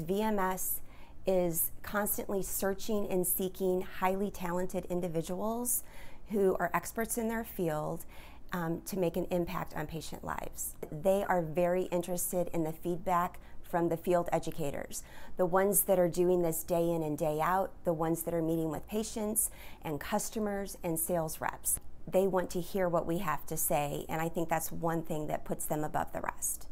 VMS is constantly searching and seeking highly talented individuals who are experts in their field um, to make an impact on patient lives. They are very interested in the feedback from the field educators, the ones that are doing this day in and day out, the ones that are meeting with patients and customers and sales reps. They want to hear what we have to say, and I think that's one thing that puts them above the rest.